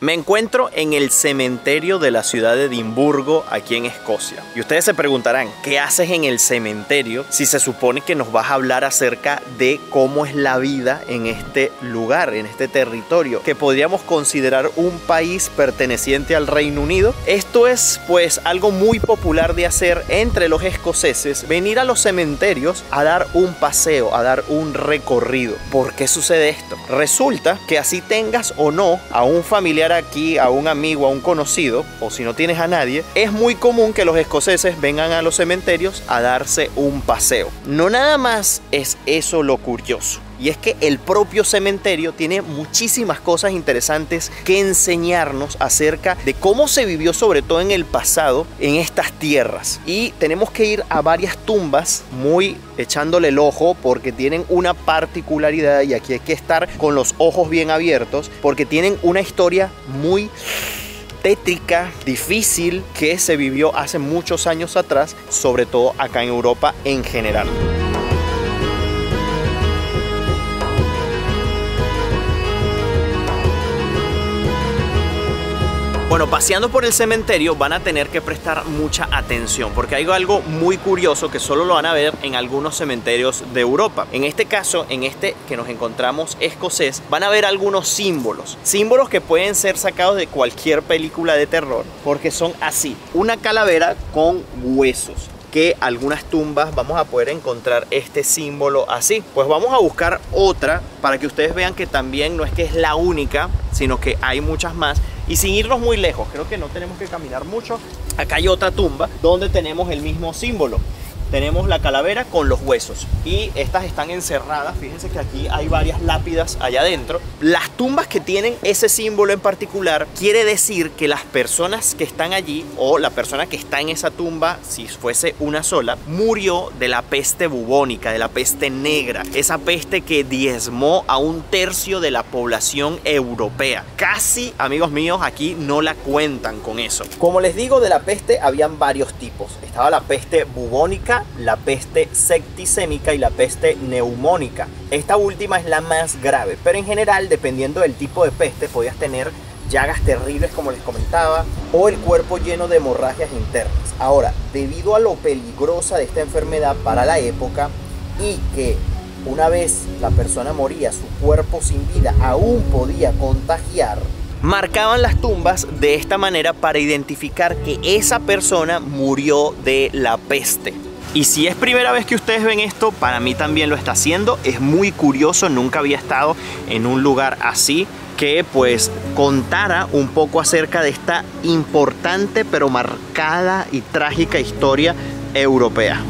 Me encuentro en el cementerio de la ciudad de Edimburgo, aquí en Escocia. Y ustedes se preguntarán, ¿qué haces en el cementerio si se supone que nos vas a hablar acerca de cómo es la vida en este lugar, en este territorio, que podríamos considerar un país perteneciente al Reino Unido? Esto es pues algo muy popular de hacer entre los escoceses, venir a los cementerios a dar un paseo, a dar un recorrido. ¿Por qué sucede esto? Resulta que así tengas o no a un familiar aquí a un amigo, a un conocido, o si no tienes a nadie, es muy común que los escoceses vengan a los cementerios a darse un paseo. No nada más es eso lo curioso. Y es que el propio cementerio tiene muchísimas cosas interesantes que enseñarnos acerca de cómo se vivió sobre todo en el pasado en estas tierras. Y tenemos que ir a varias tumbas muy echándole el ojo porque tienen una particularidad y aquí hay que estar con los ojos bien abiertos porque tienen una historia muy tétrica, difícil que se vivió hace muchos años atrás, sobre todo acá en Europa en general. Bueno, paseando por el cementerio van a tener que prestar mucha atención porque hay algo muy curioso que solo lo van a ver en algunos cementerios de Europa. En este caso, en este que nos encontramos escocés, van a ver algunos símbolos. Símbolos que pueden ser sacados de cualquier película de terror porque son así. Una calavera con huesos que algunas tumbas vamos a poder encontrar este símbolo así. Pues vamos a buscar otra para que ustedes vean que también no es que es la única, sino que hay muchas más y sin irnos muy lejos, creo que no tenemos que caminar mucho, acá hay otra tumba donde tenemos el mismo símbolo tenemos la calavera con los huesos y estas están encerradas. Fíjense que aquí hay varias lápidas allá adentro. Las tumbas que tienen ese símbolo en particular quiere decir que las personas que están allí o la persona que está en esa tumba, si fuese una sola, murió de la peste bubónica, de la peste negra, esa peste que diezmó a un tercio de la población europea. Casi, amigos míos, aquí no la cuentan con eso. Como les digo, de la peste habían varios tipos. Estaba la peste bubónica la peste septicémica y la peste neumónica. Esta última es la más grave, pero en general, dependiendo del tipo de peste, podías tener llagas terribles como les comentaba, o el cuerpo lleno de hemorragias internas. Ahora, debido a lo peligrosa de esta enfermedad para la época y que una vez la persona moría, su cuerpo sin vida aún podía contagiar, marcaban las tumbas de esta manera para identificar que esa persona murió de la peste. Y si es primera vez que ustedes ven esto, para mí también lo está haciendo. Es muy curioso, nunca había estado en un lugar así que pues contara un poco acerca de esta importante pero marcada y trágica historia europea.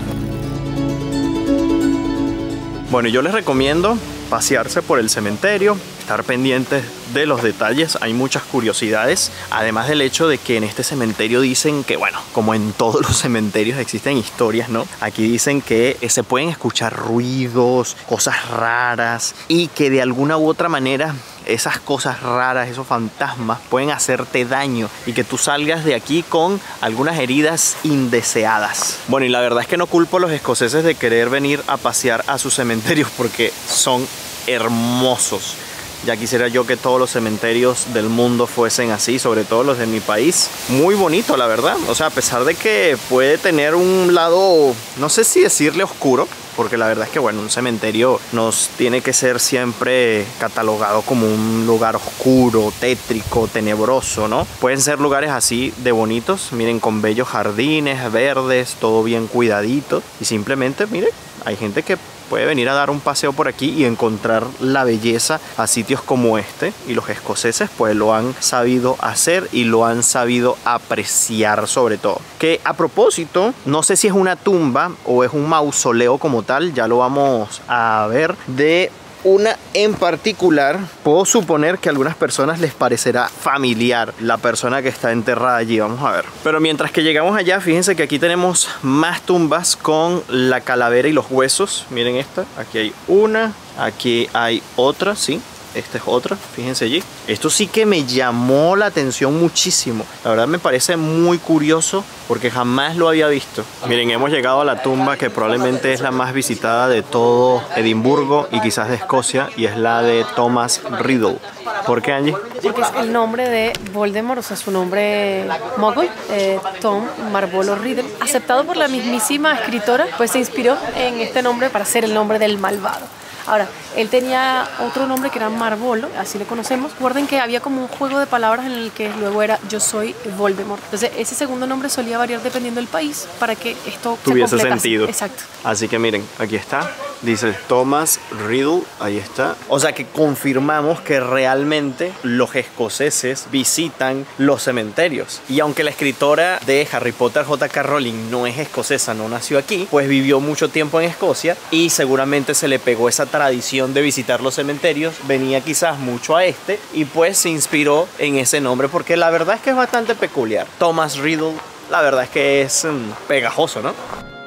Bueno, yo les recomiendo pasearse por el cementerio, estar pendientes de los detalles, hay muchas curiosidades, además del hecho de que en este cementerio dicen que, bueno, como en todos los cementerios existen historias, ¿no? Aquí dicen que se pueden escuchar ruidos, cosas raras y que de alguna u otra manera esas cosas raras, esos fantasmas pueden hacerte daño y que tú salgas de aquí con algunas heridas indeseadas. Bueno, y la verdad es que no culpo a los escoceses de querer venir a pasear a sus cementerios porque son hermosos. Ya quisiera yo que todos los cementerios del mundo fuesen así, sobre todo los de mi país. Muy bonito, la verdad. O sea, a pesar de que puede tener un lado, no sé si decirle oscuro, porque la verdad es que bueno, un cementerio nos tiene que ser siempre catalogado como un lugar oscuro, tétrico, tenebroso, ¿no? Pueden ser lugares así de bonitos, miren, con bellos jardines, verdes, todo bien cuidadito y simplemente, miren, hay gente que puede venir a dar un paseo por aquí y encontrar la belleza a sitios como este. Y los escoceses pues lo han sabido hacer y lo han sabido apreciar sobre todo. Que a propósito no sé si es una tumba o es un mausoleo como tal ya lo vamos a ver de una en particular, puedo suponer que a algunas personas les parecerá familiar la persona que está enterrada allí, vamos a ver. Pero mientras que llegamos allá, fíjense que aquí tenemos más tumbas con la calavera y los huesos. Miren esta, aquí hay una, aquí hay otra, sí, esta es otra, fíjense allí. Esto sí que me llamó la atención muchísimo. La verdad me parece muy curioso porque jamás lo había visto. Miren, hemos llegado a la tumba que probablemente es la más visitada de todo Edimburgo y quizás de Escocia y es la de Thomas Riddle. ¿Por qué Angie? Porque es el nombre de Voldemort, o sea, su nombre mogul, eh, Tom Marvolo Riddle, aceptado por la mismísima escritora, pues se inspiró en este nombre para ser el nombre del malvado. Ahora, él tenía otro nombre que era Marvolo, así le conocemos. Recuerden que había como un juego de palabras en el que luego era yo soy Voldemort. Entonces, ese segundo nombre solía variar dependiendo del país para que esto tuviese sentido. Exacto. Así que miren, aquí está. Dice Thomas Riddle, ahí está. O sea que confirmamos que realmente los escoceses visitan los cementerios. Y aunque la escritora de Harry Potter, J.K. Rowling, no es escocesa, no nació aquí, pues vivió mucho tiempo en Escocia y seguramente se le pegó esa tradición de visitar los cementerios. Venía quizás mucho a este y pues se inspiró en ese nombre porque la verdad es que es bastante peculiar. Thomas Riddle, la verdad es que es mm, pegajoso, ¿no?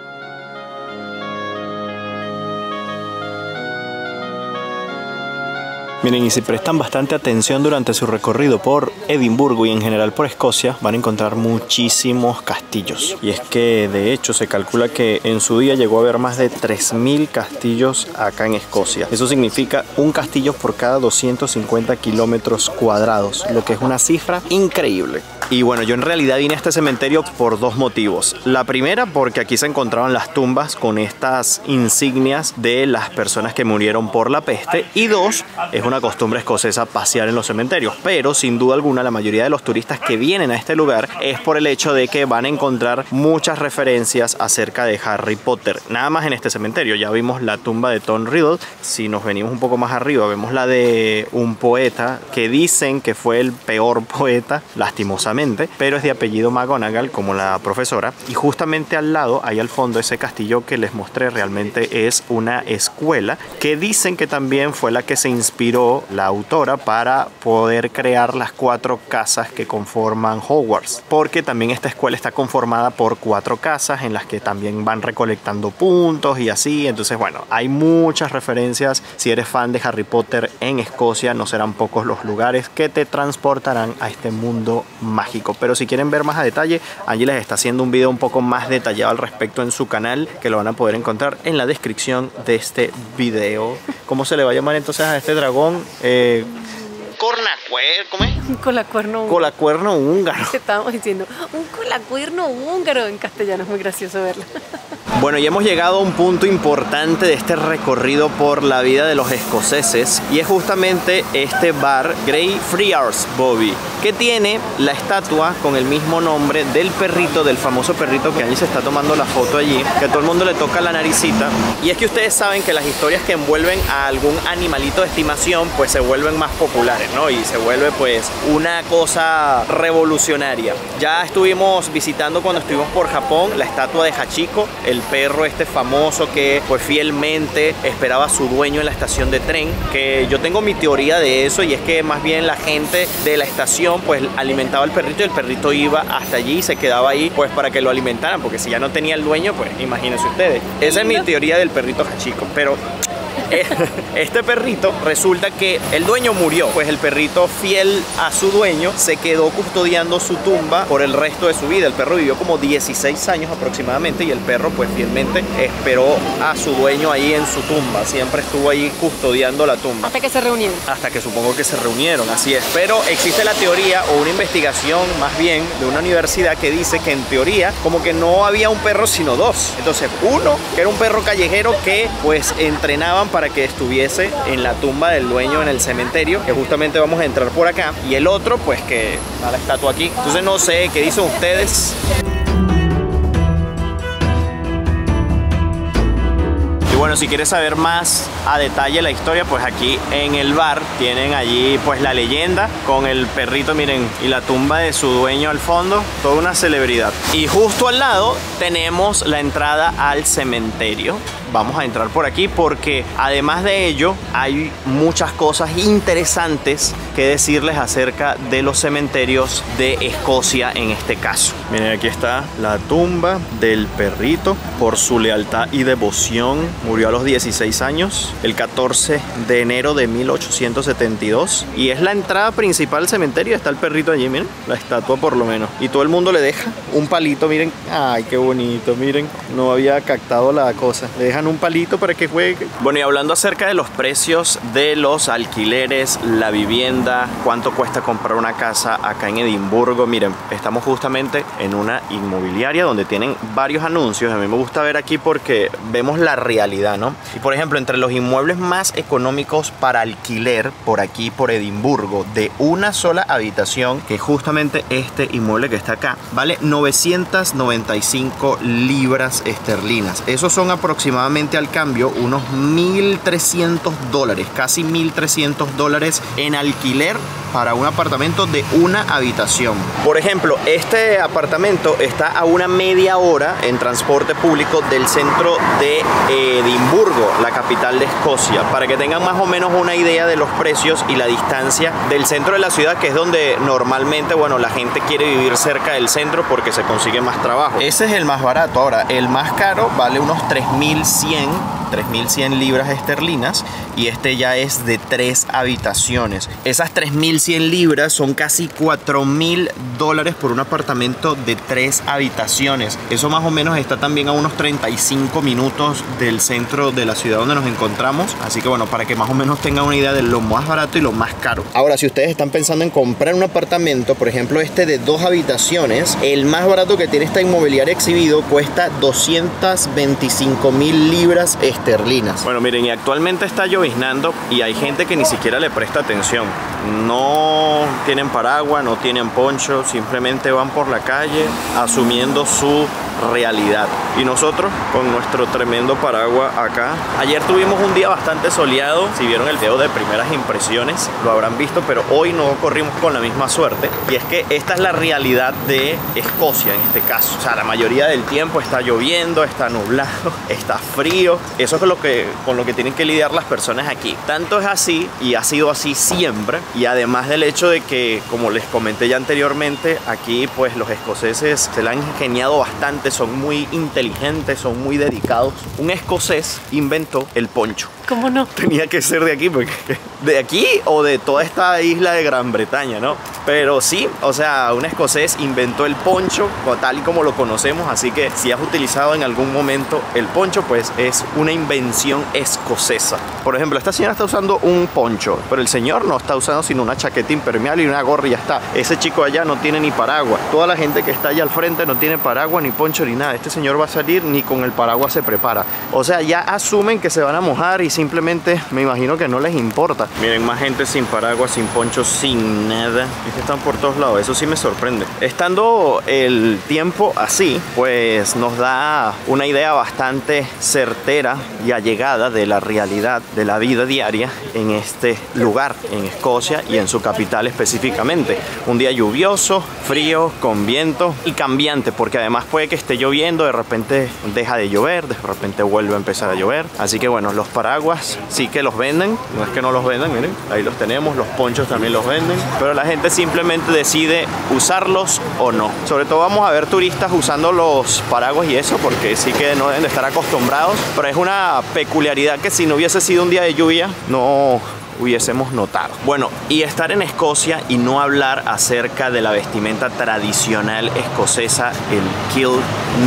Miren, y si prestan bastante atención durante su recorrido por Edimburgo y en general por Escocia, van a encontrar muchísimos castillos. Y es que de hecho se calcula que en su día llegó a haber más de 3.000 castillos acá en Escocia. Eso significa un castillo por cada 250 kilómetros cuadrados, lo que es una cifra increíble. Y bueno, yo en realidad vine a este cementerio por dos motivos. La primera, porque aquí se encontraban las tumbas con estas insignias de las personas que murieron por la peste. Y dos, es costumbre escocesa pasear en los cementerios. Pero sin duda alguna, la mayoría de los turistas que vienen a este lugar es por el hecho de que van a encontrar muchas referencias acerca de Harry Potter. Nada más en este cementerio. Ya vimos la tumba de Tom Riddle. Si nos venimos un poco más arriba, vemos la de un poeta que dicen que fue el peor poeta, lastimosamente pero es de apellido McGonagall como la profesora. Y justamente al lado, ahí al fondo, ese castillo que les mostré realmente es una escuela que dicen que también fue la que se inspiró la autora para poder crear las cuatro casas que conforman Hogwarts. Porque también esta escuela está conformada por cuatro casas en las que también van recolectando puntos y así. Entonces, bueno, hay muchas referencias. Si eres fan de Harry Potter en Escocia, no serán pocos los lugares que te transportarán a este mundo mágico pero si quieren ver más a detalle, allí les está haciendo un video un poco más detallado al respecto en su canal, que lo van a poder encontrar en la descripción de este video. ¿Cómo se le va a llamar entonces a este dragón? Eh, ¿cómo es? Un colacuerno húngaro. Colacuerno húngaro. Estábamos diciendo, un colacuerno húngaro en castellano, es muy gracioso verlo. Bueno, y hemos llegado a un punto importante de este recorrido por la vida de los escoceses y es justamente este bar Grey Friars Bobby, que tiene la estatua con el mismo nombre del perrito, del famoso perrito que allí se está tomando la foto allí, que todo el mundo le toca la naricita. Y es que ustedes saben que las historias que envuelven a algún animalito de estimación pues se vuelven más populares, ¿no? Y se vuelve pues una cosa revolucionaria. Ya estuvimos visitando cuando estuvimos por Japón la estatua de Hachiko, el perro este famoso que pues fielmente esperaba a su dueño en la estación de tren, que yo tengo mi teoría de eso y es que más bien la gente de la estación pues alimentaba al perrito y el perrito iba hasta allí y se quedaba ahí pues para que lo alimentaran, porque si ya no tenía el dueño pues imagínense ustedes. Esa es mi teoría del perrito Hachiko, pero este perrito resulta que el dueño murió, pues el perrito fiel a su dueño se quedó custodiando su tumba por el resto de su vida. El perro vivió como 16 años aproximadamente y el perro pues fielmente esperó a su dueño ahí en su tumba. Siempre estuvo ahí custodiando la tumba. Hasta que se reunieron. Hasta que supongo que se reunieron, así es. Pero existe la teoría o una investigación más bien de una universidad que dice que en teoría como que no había un perro sino dos. Entonces uno que era un perro callejero que pues entrenaban para que estuviese en la tumba del dueño en el cementerio, que justamente vamos a entrar por acá. Y el otro, pues que está la estatua aquí. Entonces no sé qué dicen ustedes. Y bueno, si quieres saber más a detalle la historia, pues aquí en el bar tienen allí pues la leyenda con el perrito, miren, y la tumba de su dueño al fondo, toda una celebridad. Y justo al lado tenemos la entrada al cementerio vamos a entrar por aquí porque además de ello hay muchas cosas interesantes que decirles acerca de los cementerios de Escocia en este caso. Miren, aquí está la tumba del perrito por su lealtad y devoción. Murió a los 16 años, el 14 de enero de 1872. Y es la entrada principal del cementerio. Está el perrito allí, miren, la estatua por lo menos. Y todo el mundo le deja un palito, miren. Ay, qué bonito, miren. No había captado la cosa. Le dejan un palito para que juegue. Bueno, y hablando acerca de los precios de los alquileres, la vivienda, cuánto cuesta comprar una casa acá en Edimburgo, miren, estamos justamente en una inmobiliaria donde tienen varios anuncios. A mí me gusta ver aquí porque vemos la realidad, ¿no? Y por ejemplo, entre los inmuebles más económicos para alquiler por aquí, por Edimburgo, de una sola habitación, que justamente este inmueble que está acá, vale 995 libras esterlinas. Esos son aproximadamente al cambio unos 1.300 dólares, casi 1.300 dólares en alquiler para un apartamento de una habitación. Por ejemplo, este apartamento está a una media hora en transporte público del centro de Edimburgo, la capital de Escocia, para que tengan más o menos una idea de los precios y la distancia del centro de la ciudad, que es donde normalmente, bueno, la gente quiere vivir cerca del centro porque se consigue más trabajo. Ese es el más barato. Ahora, el más caro vale unos 3100 3.100 libras esterlinas y este ya es de tres habitaciones. Esas 3.100 libras son casi 4.000 dólares por un apartamento de tres habitaciones. Eso más o menos está también a unos 35 minutos del centro de la ciudad donde nos encontramos. Así que bueno, para que más o menos tengan una idea de lo más barato y lo más caro. Ahora, si ustedes están pensando en comprar un apartamento, por ejemplo este de dos habitaciones, el más barato que tiene esta inmobiliaria exhibido cuesta 225 mil libras esterlinas bueno, miren, y actualmente está lloviznando y hay gente que ni siquiera le presta atención. No tienen paraguas, no tienen poncho, simplemente van por la calle asumiendo su realidad. Y nosotros con nuestro tremendo paraguas acá. Ayer tuvimos un día bastante soleado. Si vieron el video de primeras impresiones, lo habrán visto, pero hoy no corrimos con la misma suerte. Y es que esta es la realidad de Escocia en este caso. O sea, la mayoría del tiempo está lloviendo, está nublado, está frío. Eso es lo que, con lo que tienen que lidiar las personas aquí. Tanto es así y ha sido así siempre. Y además del hecho de que, como les comenté ya anteriormente, aquí pues los escoceses se la han ingeniado bastante son muy inteligentes, son muy dedicados. Un escocés inventó el poncho. ¿Cómo no? Tenía que ser de aquí, porque de aquí o de toda esta isla de Gran Bretaña, ¿no? Pero sí, o sea, un escocés inventó el poncho tal y como lo conocemos, así que si has utilizado en algún momento el poncho, pues es una invención escocesa. Por ejemplo, esta señora está usando un poncho, pero el señor no está usando sino una chaqueta impermeable y una gorra y ya está. Ese chico allá no tiene ni paraguas. Toda la gente que está allá al frente no tiene paraguas, ni poncho, ni nada. Este señor va a salir ni con el paraguas se prepara. O sea, ya asumen que se van a mojar y simplemente me imagino que no les importa. Miren, más gente sin paraguas, sin poncho, sin nada. Es que están por todos lados, eso sí me sorprende. Estando el tiempo así, pues nos da una idea bastante certera y allegada de la realidad de la vida diaria en este lugar, en Escocia y en su capital específicamente. Un día lluvioso, frío, con viento y cambiante, porque además puede que esté lloviendo, de repente deja de llover, de repente vuelve a empezar a llover. Así que bueno, los paraguas sí que los venden, no es que no los vendan, miren, ahí los tenemos, los ponchos también los venden, pero la gente simplemente decide usarlos o no. Sobre todo vamos a ver turistas usando los paraguas y eso, porque sí que no deben de estar acostumbrados, pero es una peculiaridad que si no hubiese sido un día de lluvia, no hubiésemos notado. Bueno, y estar en Escocia y no hablar acerca de la vestimenta tradicional escocesa, el kilt,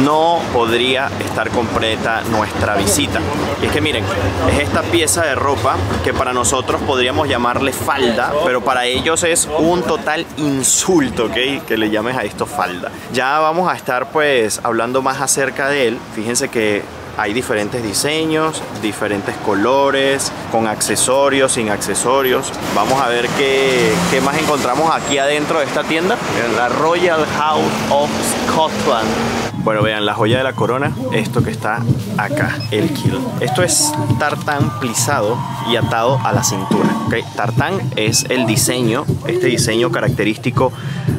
no podría estar completa nuestra visita. Y es que miren, es esta pieza de ropa que para nosotros podríamos llamarle falda, pero para ellos es un total insulto, ¿ok? Que le llames a esto falda. Ya vamos a estar pues hablando más acerca de él. Fíjense que hay diferentes diseños, diferentes colores, con accesorios, sin accesorios. Vamos a ver qué, qué más encontramos aquí adentro de esta tienda. En la Royal House of Scotland. Bueno, vean, la joya de la corona, esto que está acá, el kill. Esto es tartán plisado y atado a la cintura. ¿okay? Tartán es el diseño, este diseño característico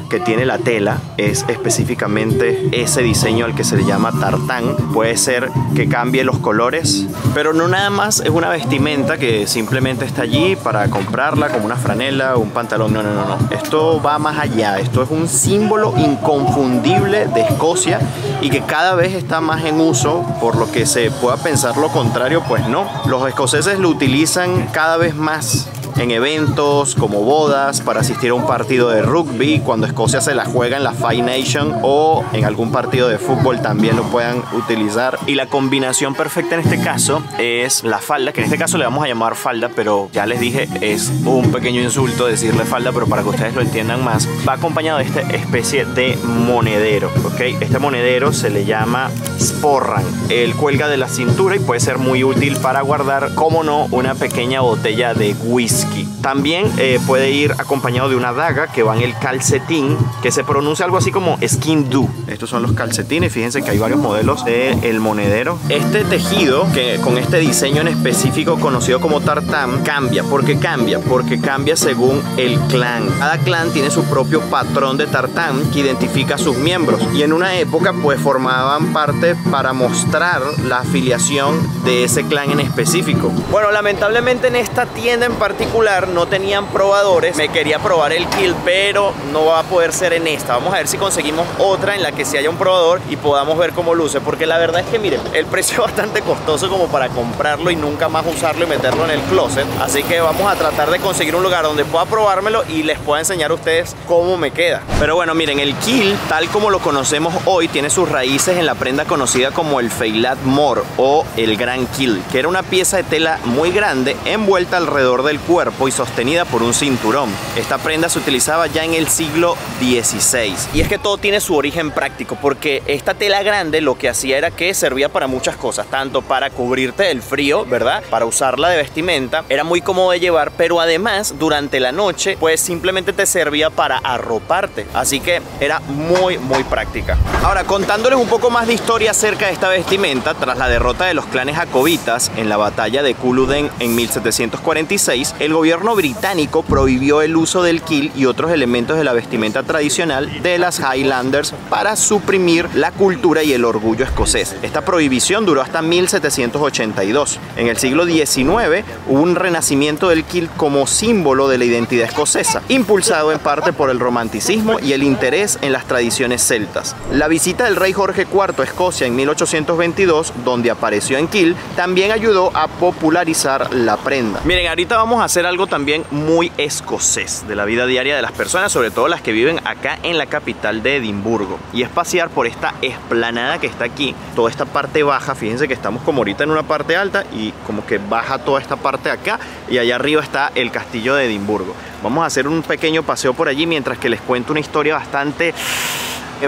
que tiene la tela es específicamente ese diseño al que se le llama tartán. Puede ser que cambie los colores, pero no nada más es una vestimenta que simplemente está allí para comprarla como una franela o un pantalón. No, no, no, no. Esto va más allá. Esto es un símbolo inconfundible de Escocia y que cada vez está más en uso, por lo que se pueda pensar lo contrario, pues no. Los escoceses lo utilizan cada vez más en eventos como bodas, para asistir a un partido de rugby, cuando Escocia se la juega en la Five Nation o en algún partido de fútbol también lo puedan utilizar. Y la combinación perfecta en este caso es la falda, que en este caso le vamos a llamar falda, pero ya les dije, es un pequeño insulto decirle falda, pero para que ustedes lo entiendan más, va acompañado de esta especie de monedero, ¿ok? Este monedero se le llama sporran. Él cuelga de la cintura y puede ser muy útil para guardar, como no, una pequeña botella de whisky. También eh, puede ir acompañado de una daga que va en el calcetín, que se pronuncia algo así como skin do. Estos son los calcetines, fíjense que hay varios modelos de el monedero. Este tejido, que con este diseño en específico conocido como tartán, cambia. ¿Por qué cambia? Porque cambia según el clan. Cada clan tiene su propio patrón de tartán que identifica a sus miembros. Y en una época pues formaban parte para mostrar la afiliación de ese clan en específico. Bueno, lamentablemente en esta tienda en particular no tenían probadores. Me quería probar el kill, pero no va a poder ser en esta. Vamos a ver si conseguimos otra en la que sí haya un probador y podamos ver cómo luce. Porque la verdad es que miren, el precio es bastante costoso como para comprarlo y nunca más usarlo y meterlo en el closet. Así que vamos a tratar de conseguir un lugar donde pueda probármelo y les pueda enseñar a ustedes cómo me queda. Pero bueno, miren, el kill, tal como lo conocemos hoy, tiene sus raíces en la prenda conocida como el Feilat Mor o el Gran Kill, que era una pieza de tela muy grande envuelta alrededor del cuerpo y sostenida por un cinturón. Esta prenda se utilizaba ya en el siglo XVI. Y es que todo tiene su origen práctico, porque esta tela grande lo que hacía era que servía para muchas cosas, tanto para cubrirte del frío, ¿verdad? Para usarla de vestimenta, era muy cómodo de llevar, pero además durante la noche, pues simplemente te servía para arroparte. Así que era muy, muy práctica. Ahora, contándoles un poco más de historia acerca de esta vestimenta, tras la derrota de los clanes jacobitas en la batalla de Culloden en 1746, el gobierno británico prohibió el uso del kill y otros elementos de la vestimenta tradicional de las Highlanders para suprimir la cultura y el orgullo escocés. Esta prohibición duró hasta 1782. En el siglo XIX hubo un renacimiento del kilt como símbolo de la identidad escocesa, impulsado en parte por el romanticismo y el interés en las tradiciones celtas. La visita del rey Jorge IV a Escocia en 1822, donde apareció en Kiel, también ayudó a popularizar la prenda. Miren, ahorita vamos a hacer algo también muy escocés de la vida diaria de las personas, sobre todo las que viven acá en la capital de Edimburgo, y es pasear por esta esplanada que está aquí, toda esta parte baja, fíjense que estamos como ahorita en una parte alta y como que baja toda esta parte acá y allá arriba está el castillo de Edimburgo. Vamos a hacer un pequeño paseo por allí mientras que les cuento una historia bastante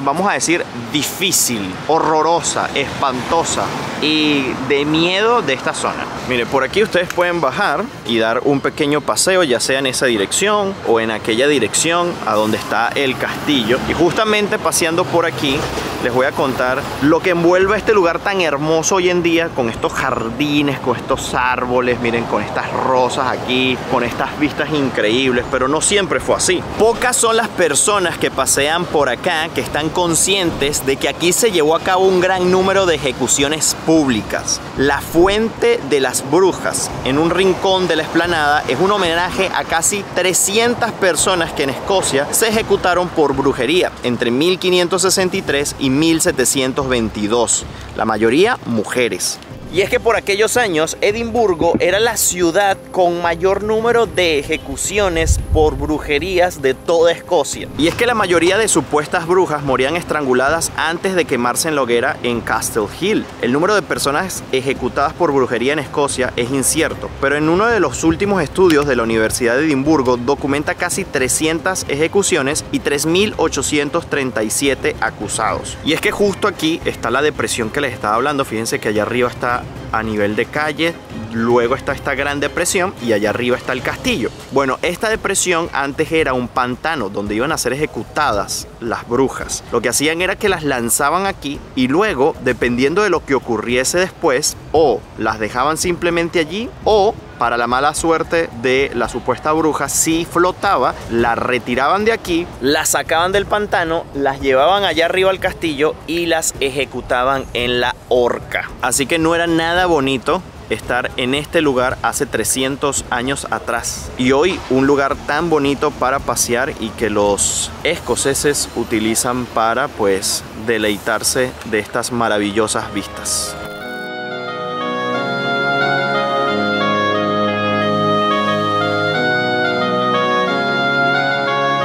vamos a decir, difícil, horrorosa, espantosa y de miedo de esta zona. Mire, por aquí ustedes pueden bajar y dar un pequeño paseo, ya sea en esa dirección o en aquella dirección a donde está el castillo. Y justamente paseando por aquí, les voy a contar lo que envuelve este lugar tan hermoso hoy en día con estos jardines, con estos árboles, miren, con estas rosas aquí, con estas vistas increíbles, pero no siempre fue así. Pocas son las personas que pasean por acá que están conscientes de que aquí se llevó a cabo un gran número de ejecuciones públicas. La fuente de las brujas en un rincón de la explanada es un homenaje a casi 300 personas que en Escocia se ejecutaron por brujería entre 1563 y 1722, la mayoría mujeres. Y es que por aquellos años Edimburgo era la ciudad con mayor número de ejecuciones por brujerías de toda Escocia. Y es que la mayoría de supuestas brujas morían estranguladas antes de quemarse en la hoguera en Castle Hill. El número de personas ejecutadas por brujería en Escocia es incierto, pero en uno de los últimos estudios de la Universidad de Edimburgo documenta casi 300 ejecuciones y 3.837 acusados. Y es que justo aquí está la depresión que les estaba hablando. Fíjense que allá arriba está a nivel de calle, luego está esta gran depresión y allá arriba está el castillo. Bueno, esta depresión antes era un pantano donde iban a ser ejecutadas las brujas. Lo que hacían era que las lanzaban aquí y luego, dependiendo de lo que ocurriese después, o las dejaban simplemente allí o para la mala suerte de la supuesta bruja, si flotaba, la retiraban de aquí, la sacaban del pantano, las llevaban allá arriba al castillo y las ejecutaban en la horca. Así que no era nada bonito estar en este lugar hace 300 años atrás. Y hoy un lugar tan bonito para pasear y que los escoceses utilizan para pues deleitarse de estas maravillosas vistas.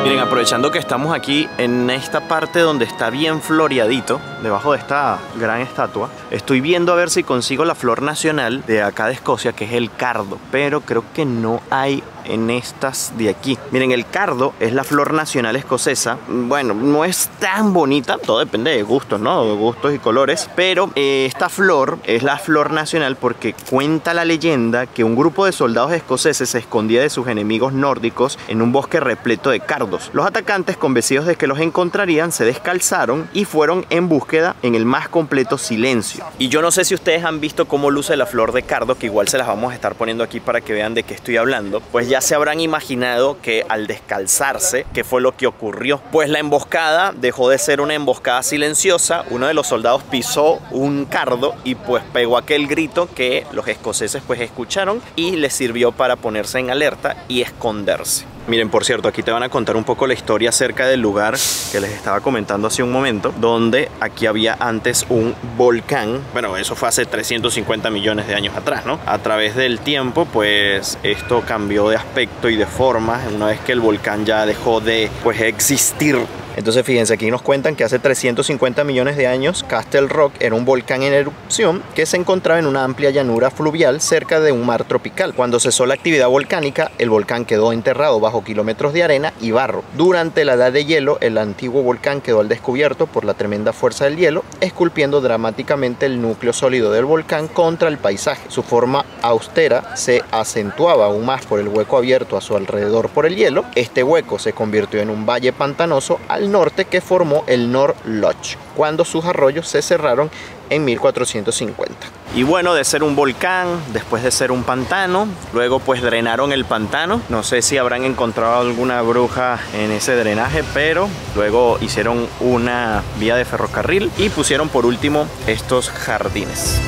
Miren, aprovechando que estamos aquí en esta parte donde está bien floreadito, debajo de esta gran estatua, estoy viendo a ver si consigo la flor nacional de acá de Escocia, que es el cardo, pero creo que no hay en estas de aquí. Miren, el cardo es la flor nacional escocesa. Bueno, no es tan bonita, todo depende de gustos, ¿no? De gustos y colores, pero eh, esta flor es la flor nacional porque cuenta la leyenda que un grupo de soldados escoceses se escondía de sus enemigos nórdicos en un bosque repleto de cardos. Los atacantes, convencidos de que los encontrarían, se descalzaron y fueron en búsqueda en el más completo silencio. Y yo no sé si ustedes han visto cómo luce la flor de cardo, que igual se las vamos a estar poniendo aquí para que vean de qué estoy hablando. Pues ya se habrán imaginado que al descalzarse, ¿qué fue lo que ocurrió? Pues la emboscada dejó de ser una emboscada silenciosa, uno de los soldados pisó un cardo y pues pegó aquel grito que los escoceses pues escucharon y les sirvió para ponerse en alerta y esconderse. Miren, por cierto, aquí te van a contar un poco la historia acerca del lugar que les estaba comentando hace un momento, donde aquí había antes un volcán. Bueno, eso fue hace 350 millones de años atrás, ¿no? A través del tiempo, pues esto cambió de aspecto y de forma una vez que el volcán ya dejó de pues existir entonces fíjense, aquí nos cuentan que hace 350 millones de años Castle Rock era un volcán en erupción que se encontraba en una amplia llanura fluvial cerca de un mar tropical. Cuando cesó la actividad volcánica, el volcán quedó enterrado bajo kilómetros de arena y barro. Durante la edad de hielo, el antiguo volcán quedó al descubierto por la tremenda fuerza del hielo, esculpiendo dramáticamente el núcleo sólido del volcán contra el paisaje. Su forma austera se acentuaba aún más por el hueco abierto a su alrededor por el hielo. Este hueco se convirtió en un valle pantanoso al norte que formó el Nord Loch, cuando sus arroyos se cerraron en 1450. Y bueno, de ser un volcán, después de ser un pantano, luego pues drenaron el pantano. No sé si habrán encontrado alguna bruja en ese drenaje, pero luego hicieron una vía de ferrocarril y pusieron por último estos jardines.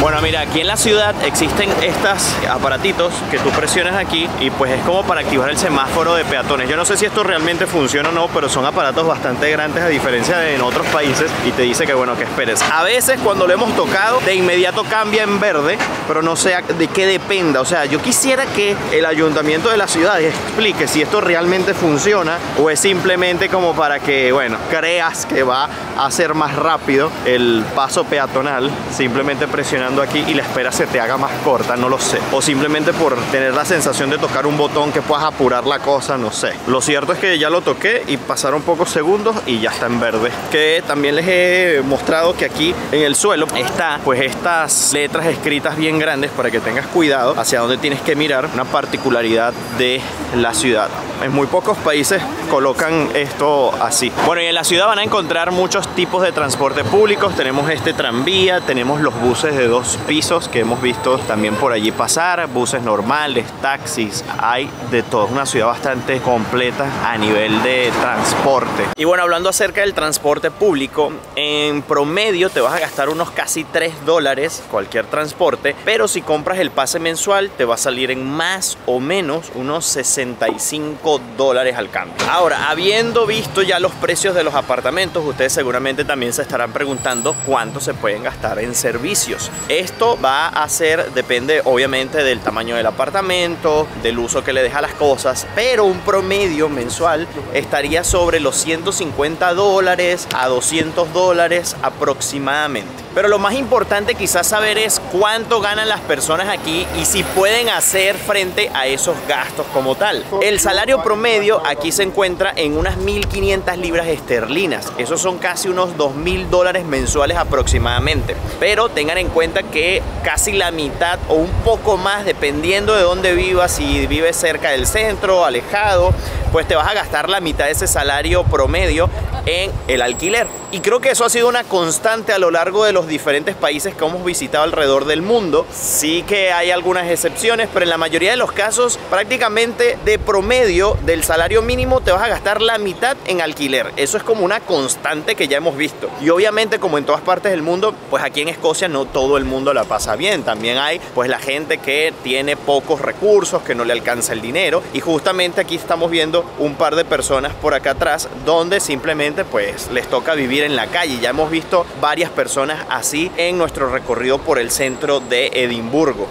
Bueno, mira, aquí en la ciudad existen estos aparatitos que tú presionas aquí y pues es como para activar el semáforo de peatones. Yo no sé si esto realmente funciona o no, pero son aparatos bastante grandes a diferencia de en otros países y te dice que bueno, que esperes. A veces cuando lo hemos tocado, de inmediato cambia en verde, pero no sé de qué dependa. O sea, yo quisiera que el ayuntamiento de la ciudad explique si esto realmente funciona o es simplemente como para que, bueno, creas que va a ser más rápido el paso peatonal simplemente presionando aquí y la espera se te haga más corta, no lo sé. O simplemente por tener la sensación de tocar un botón que puedas apurar la cosa, no sé. Lo cierto es que ya lo toqué y pasaron pocos segundos y ya está en verde. Que también les he mostrado que aquí en el suelo está pues estas letras escritas bien grandes para que tengas cuidado hacia dónde tienes que mirar. Una particularidad de la ciudad. En muy pocos países colocan esto así. Bueno, y en la ciudad van a encontrar muchos tipos de transporte públicos. Tenemos este tranvía, tenemos los buses de dos pisos que hemos visto también por allí pasar, buses normales, taxis, hay de todo, una ciudad bastante completa a nivel de transporte. Y bueno, hablando acerca del transporte público, en promedio te vas a gastar unos casi 3 dólares cualquier transporte, pero si compras el pase mensual te va a salir en más o menos unos 65 dólares al cambio. Ahora, habiendo visto ya los precios de los apartamentos, ustedes seguramente también se estarán preguntando cuánto se pueden gastar en servicios. Esto va a ser, depende obviamente del tamaño del apartamento, del uso que le deja las cosas, pero un promedio mensual estaría sobre los 150 dólares a 200 dólares aproximadamente. Pero lo más importante quizás saber es cuánto ganan las personas aquí y si pueden hacer frente a esos gastos como tal. El salario promedio aquí se encuentra en unas 1.500 libras esterlinas. Esos son casi unos 2.000 dólares mensuales aproximadamente. Pero tengan en cuenta que casi la mitad o un poco más, dependiendo de dónde vivas, si vives cerca del centro, alejado, pues te vas a gastar la mitad de ese salario promedio en el alquiler. Y creo que eso ha sido una constante a lo largo de los diferentes países que hemos visitado alrededor del mundo. Sí que hay algunas excepciones, pero en la mayoría de los casos prácticamente de promedio del salario mínimo te vas a gastar la mitad en alquiler. Eso es como una constante que ya hemos visto. Y obviamente como en todas partes del mundo, pues aquí en Escocia no todo el mundo la pasa bien. También hay pues la gente que tiene pocos recursos, que no le alcanza el dinero. Y justamente aquí estamos viendo un par de personas por acá atrás donde simplemente pues les toca vivir en la calle. Ya hemos visto varias personas así en nuestro recorrido por el centro de Edimburgo.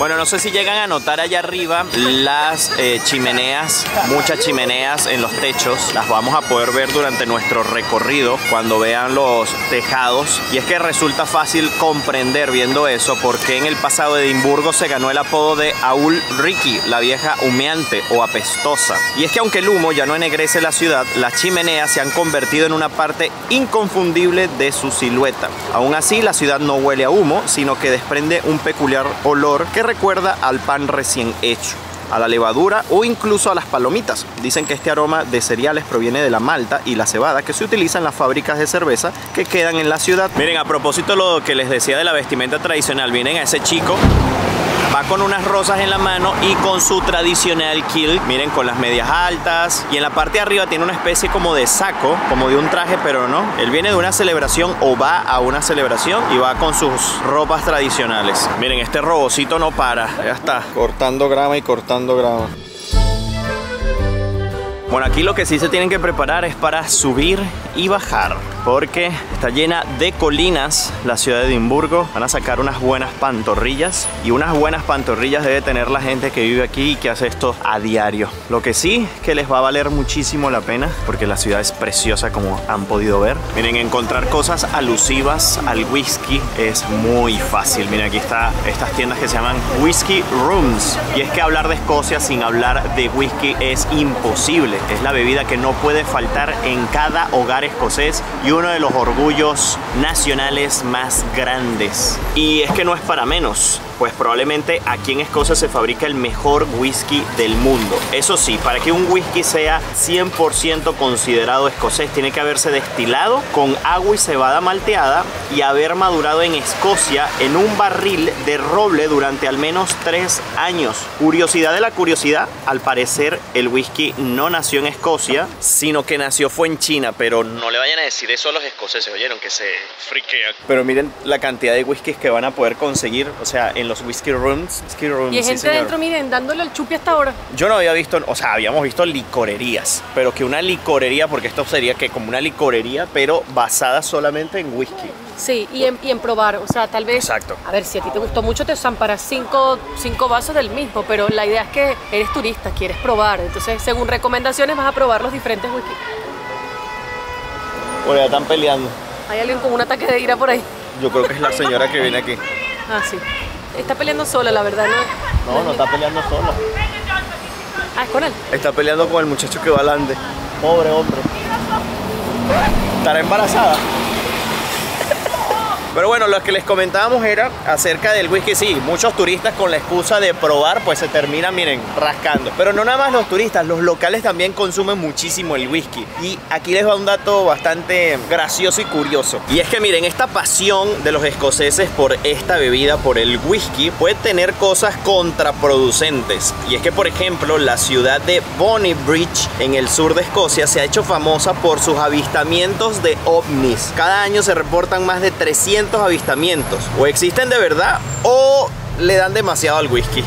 Bueno, no sé si llegan a notar allá arriba las eh, chimeneas, muchas chimeneas en los techos. Las vamos a poder ver durante nuestro recorrido cuando vean los tejados. Y es que resulta fácil comprender viendo eso porque en el pasado Edimburgo se ganó el apodo de Aul Ricky, la vieja humeante o apestosa. Y es que aunque el humo ya no ennegrece la ciudad, las chimeneas se han convertido en una parte inconfundible de su silueta. Aún así, la ciudad no huele a humo, sino que desprende un peculiar olor que recuerda al pan recién hecho a la levadura o incluso a las palomitas. Dicen que este aroma de cereales proviene de la malta y la cebada que se utiliza en las fábricas de cerveza que quedan en la ciudad. Miren, a propósito lo que les decía de la vestimenta tradicional, miren a ese chico Va con unas rosas en la mano y con su tradicional kill. Miren, con las medias altas. Y en la parte de arriba tiene una especie como de saco, como de un traje, pero no. Él viene de una celebración o va a una celebración y va con sus ropas tradicionales. Miren, este robocito no para. Ya está, cortando grama y cortando grama. Bueno, aquí lo que sí se tienen que preparar es para subir y bajar porque está llena de colinas la ciudad de Edimburgo. Van a sacar unas buenas pantorrillas y unas buenas pantorrillas debe tener la gente que vive aquí y que hace esto a diario. Lo que sí que les va a valer muchísimo la pena porque la ciudad es preciosa como han podido ver. Miren, encontrar cosas alusivas al whisky es muy fácil. Miren, aquí está estas tiendas que se llaman Whisky Rooms. Y es que hablar de Escocia sin hablar de whisky es imposible. Es la bebida que no puede faltar en cada hogar escocés y uno de los orgullos nacionales más grandes. Y es que no es para menos pues probablemente aquí en Escocia se fabrica el mejor whisky del mundo. Eso sí, para que un whisky sea 100% considerado escocés, tiene que haberse destilado con agua y cebada malteada y haber madurado en Escocia en un barril de roble durante al menos 3 años. Curiosidad de la curiosidad, al parecer el whisky no nació en Escocia, sino que nació fue en China, pero no le vayan a decir eso a los escoceses, oyeron que se friquean. Pero miren la cantidad de whiskies que van a poder conseguir, o sea, en los whisky rooms. y hay gente dentro, miren, dándole el chupi hasta ahora. Yo no había visto, o sea, habíamos visto licorerías, pero que una licorería, porque esto sería que como una licorería, pero basada solamente en whisky. Sí, y en, y en probar, o sea, tal vez... Exacto. A ver, si a ti te gustó mucho, te usan para cinco, cinco vasos del mismo, pero la idea es que eres turista, quieres probar, entonces según recomendaciones vas a probar los diferentes whisky. Bueno, ya están peleando. Hay alguien con un ataque de ira por ahí. Yo creo que es la señora que viene aquí. Ah, sí. Está peleando sola, la verdad, ¿no? No, no está peleando sola. Ah, es con él. Está peleando con el muchacho que va adelante. Pobre hombre. ¿Estará embarazada? Pero bueno, lo que les comentábamos era acerca del whisky. Sí, muchos turistas con la excusa de probar, pues se terminan, miren, rascando. Pero no nada más los turistas, los locales también consumen muchísimo el whisky. Y aquí les va un dato bastante gracioso y curioso. Y es que miren, esta pasión de los escoceses por esta bebida, por el whisky, puede tener cosas contraproducentes. Y es que, por ejemplo, la ciudad de Bonnybridge, en el sur de Escocia, se ha hecho famosa por sus avistamientos de ovnis. Cada año se reportan más de 300 avistamientos. O existen de verdad o le dan demasiado al whisky.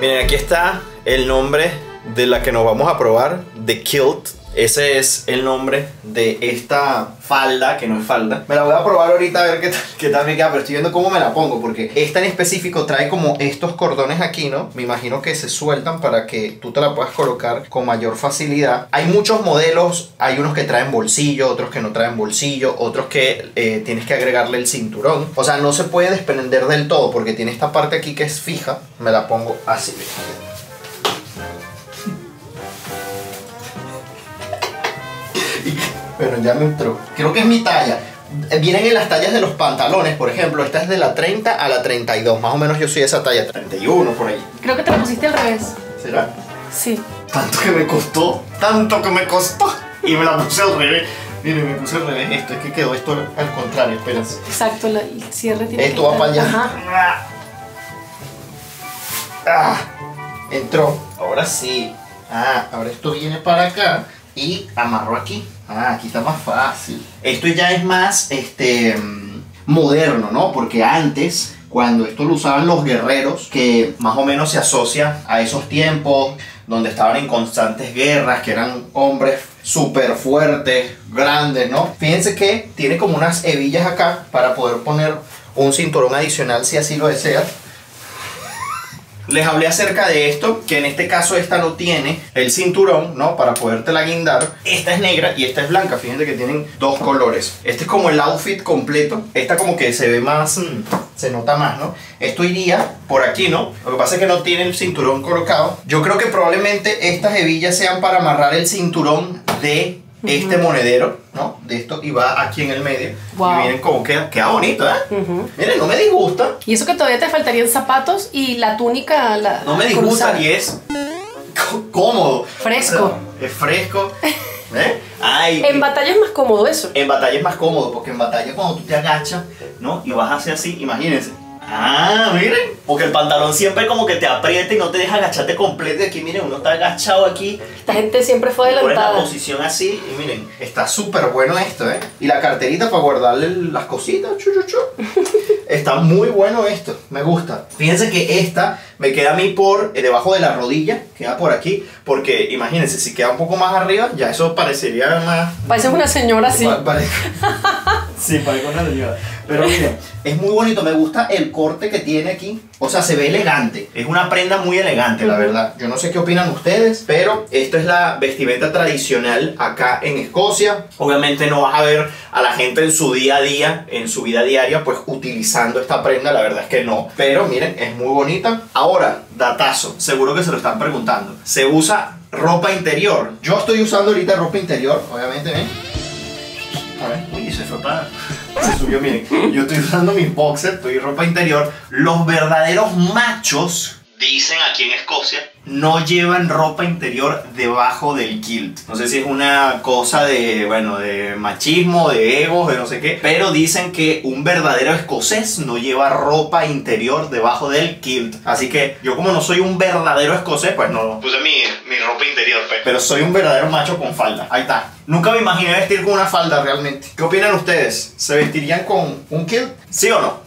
Miren, aquí está el nombre de la que nos vamos a probar, The Kilt ese es el nombre de esta falda, que no es falda. Me la voy a probar ahorita a ver qué tal, qué tal me queda, pero estoy viendo cómo me la pongo, porque esta en específico trae como estos cordones aquí, ¿no? Me imagino que se sueltan para que tú te la puedas colocar con mayor facilidad. Hay muchos modelos, hay unos que traen bolsillo, otros que no traen bolsillo, otros que eh, tienes que agregarle el cinturón. O sea, no se puede desprender del todo, porque tiene esta parte aquí que es fija. Me la pongo así. Bueno, ya me entró. Creo que es mi talla. Vienen en las tallas de los pantalones, por ejemplo. Esta es de la 30 a la 32. Más o menos yo soy esa talla 31 por ahí. Creo que te la pusiste al revés. ¿Será? Sí. Tanto que me costó. Tanto que me costó. Y me la puse al revés. Miren, me puse al revés esto. Es que quedó esto al contrario. Espérense. Exacto, el cierre tiene Esto va para allá. Ah, entró. Ahora sí. Ah, ahora esto viene para acá y amarro aquí. Ah, aquí está más fácil. Esto ya es más este, moderno, ¿no? Porque antes cuando esto lo usaban los guerreros, que más o menos se asocia a esos tiempos donde estaban en constantes guerras, que eran hombres súper fuertes, grandes, ¿no? Fíjense que tiene como unas hebillas acá para poder poner un cinturón adicional si así lo deseas. Les hablé acerca de esto, que en este caso esta no tiene el cinturón, ¿no? Para podértela guindar. Esta es negra y esta es blanca. Fíjense que tienen dos colores. Este es como el outfit completo. Esta como que se ve más, mm, se nota más, ¿no? Esto iría por aquí, ¿no? Lo que pasa es que no tiene el cinturón colocado. Yo creo que probablemente estas hebillas sean para amarrar el cinturón de este monedero, ¿no? De esto y va aquí en el medio. Wow. Y miren cómo queda, queda bonito, ¿eh? Miren, no me disgusta. Y eso que todavía te faltarían zapatos y la túnica, la No me disgusta cruzada. y es có- cómodo. Fresco. Es fresco. ¿Eh? Ay, En batalla es más cómodo eso. en batalla es más cómodo porque en batalla cuando tú te agachas, ¿no? Y vas hacia así, imagínense. Ah, miren. Porque el pantalón siempre como que te aprieta y no te deja agacharte completo. Y aquí, miren, uno está agachado aquí. Esta gente siempre fue Pones la adelantada. posición así y miren, está súper bueno esto, ¿eh? Y la carterita para guardarle las cositas, chu, chu, chu. Está muy bueno esto, me gusta. Fíjense que esta me queda a mí por eh, debajo de la rodilla, queda por aquí, porque imagínense, si queda un poco más arriba, ya eso parecería más... Pareces una señora así. Pa- pare- sí, parece una señora. Pero miren, es muy bonito, me gusta el corte que tiene aquí. O sea, se ve elegante. Es una prenda muy elegante, la verdad. Yo no sé qué opinan ustedes, pero esto es la vestimenta tradicional acá en Escocia. Obviamente no vas a ver a la gente en su día a día, en su vida diaria, pues utilizando esta prenda, la verdad es que no. Pero miren, es muy bonita. Ahora, datazo, seguro que se lo están preguntando. Se usa ropa interior. Yo estoy usando ahorita ropa interior, obviamente, ¿ven? A uy, se fue para. Se subió, miren. Yo estoy usando mis boxers, estoy ropa interior. Los verdaderos machos, dicen aquí en Escocia, no llevan ropa interior debajo del kilt. No sé si es una cosa de, bueno, de machismo, de egos, de no sé qué. Pero dicen que un verdadero escocés no lleva ropa interior debajo del kilt. Así que yo como no soy un verdadero escocés, pues no puse mi, mi ropa interior. pues. Pero soy un verdadero macho con falda. Ahí está. Nunca me imaginé vestir con una falda realmente. ¿Qué opinan ustedes? ¿Se vestirían con un kilt? ¿Sí o no?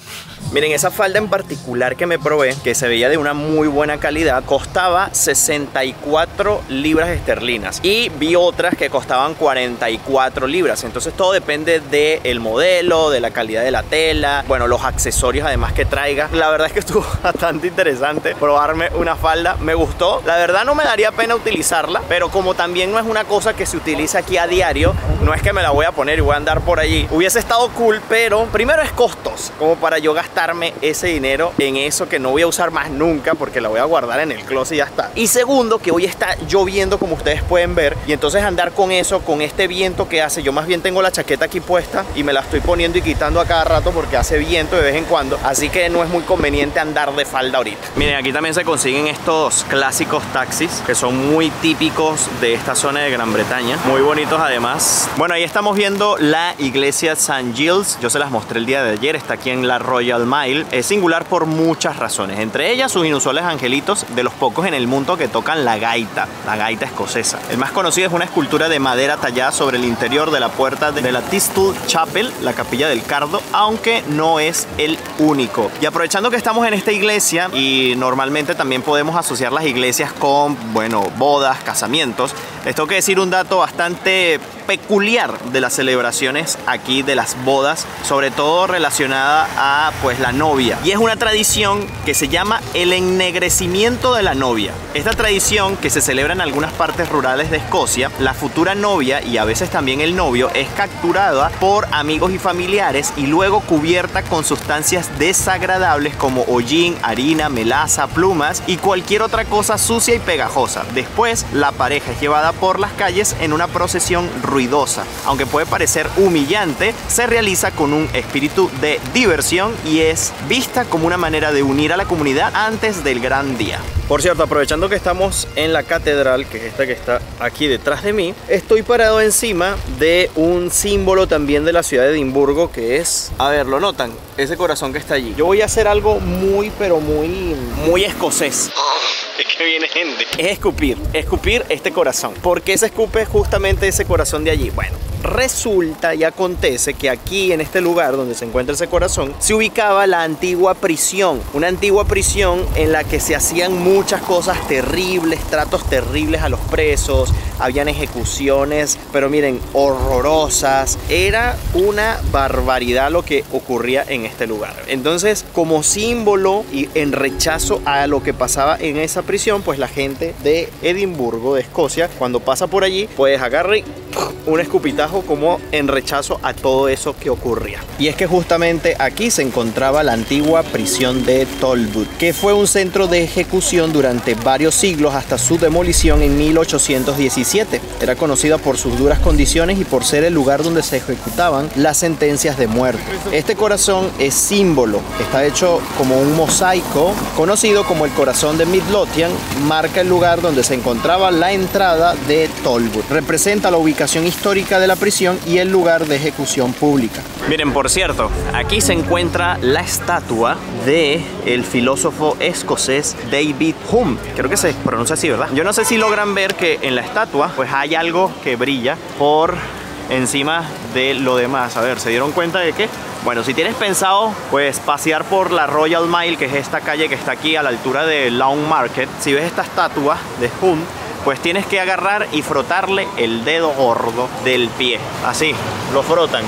Miren, esa falda en particular que me probé, que se veía de una muy buena calidad, costaba 64 libras esterlinas. Y vi otras que costaban 44 libras. Entonces todo depende del modelo, de la calidad de la tela, bueno, los accesorios además que traiga. La verdad es que estuvo bastante interesante probarme una falda. Me gustó. La verdad no me daría pena utilizarla, pero como también no es una cosa que se utiliza aquí a diario, no es que me la voy a poner y voy a andar por allí. Hubiese estado cool, pero primero es costos, como para yo gastarme ese dinero en eso que no voy a usar más nunca porque la voy a guardar en el closet y ya está. Y segundo, que hoy está lloviendo como ustedes pueden ver y entonces andar con eso, con este viento que hace, yo más bien tengo la chaqueta aquí puesta y me la estoy poniendo y quitando a cada rato porque hace viento de vez en cuando, así que no es muy conveniente andar de falda ahorita. Miren, aquí también se consiguen estos clásicos taxis que son muy típicos de esta zona de Gran Bretaña, muy bonitos además. Bueno, ahí estamos viendo la iglesia St. Giles, yo se las mostré el día de ayer, está aquí en la Royal Mile, es singular por muchas razones, entre ellas sus inusuales angelitos de los pocos en el mundo que tocan la gaita, la gaita escocesa. El más conocido es una escultura de madera tallada sobre el interior de la puerta de la Thistle Chapel, la capilla del Cardo, aunque no es el único. Y aprovechando que estamos en esta iglesia y normalmente también podemos asociar las iglesias con, bueno, bodas, casamientos, les tengo que decir un dato bastante peculiar de las celebraciones aquí de las bodas, sobre todo relacionada a pues la novia. Y es una tradición que se llama el ennegrecimiento de la novia. Esta tradición que se celebra en algunas partes rurales de Escocia, la futura novia y a veces también el novio es capturada por amigos y familiares y luego cubierta con sustancias desagradables como hollín, harina, melaza, plumas y cualquier otra cosa sucia y pegajosa. Después la pareja es llevada por las calles en una procesión ruidosa. Aunque puede parecer humillante, se realiza con un espíritu de diversión y es vista como una manera de unir a la comunidad antes del gran día. Por cierto, aprovechando que estamos en la catedral, que es esta que está aquí detrás de mí, estoy parado encima de un símbolo también de la ciudad de Edimburgo que es, a ver, lo notan, ese corazón que está allí. Yo voy a hacer algo muy, pero muy, muy escocés. Es que viene gente. Es escupir, escupir este corazón. ¿Por qué se escupe justamente ese corazón de allí? Bueno, resulta y acontece que aquí en este lugar donde se encuentra ese corazón se ubicaba la antigua prisión, una antigua prisión en la que se hacían muchas cosas terribles, tratos terribles a los presos, habían ejecuciones, pero miren, horrorosas. Era una barbaridad lo que ocurría en este lugar. Entonces, como símbolo y en rechazo a lo que pasaba en esa prisión, pues la gente de Edimburgo, de Escocia, cuando pasa por allí, pues agarra un como en rechazo a todo eso que ocurría. Y es que justamente aquí se encontraba la antigua prisión de Tolbut, que fue un centro de ejecución durante varios siglos hasta su demolición en 1817. Era conocida por sus duras condiciones y por ser el lugar donde se ejecutaban las sentencias de muerte. Este corazón es símbolo, está hecho como un mosaico conocido como el corazón de Midlothian, marca el lugar donde se encontraba la entrada de Tolbut. Representa la ubicación histórica de la prisión y el lugar de ejecución pública. Miren, por cierto, aquí se encuentra la estatua de el filósofo escocés David Hume. Creo que se pronuncia así, ¿verdad? Yo no sé si logran ver que en la estatua pues hay algo que brilla por encima de lo demás. A ver, ¿se dieron cuenta de qué? Bueno, si tienes pensado pues pasear por la Royal Mile, que es esta calle que está aquí a la altura de Lawn Market, si ves esta estatua de Hume, pues tienes que agarrar y frotarle el dedo gordo del pie. Así, lo frotan.